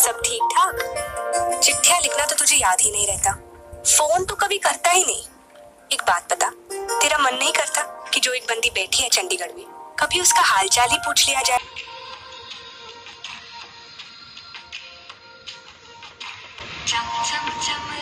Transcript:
सब ठीक ठाक? चिट्ठियाँ लिखना तो तुझे याद ही नहीं रहता। फ़ोन तो कभी करता ही नहीं। एक बात बता, तेरा मन नहीं करता कि जो एक बंदी बैठी है चंडीगढ़ में, कभी उसका हालचाल ही पूछ लिया जाए? चम चम चम।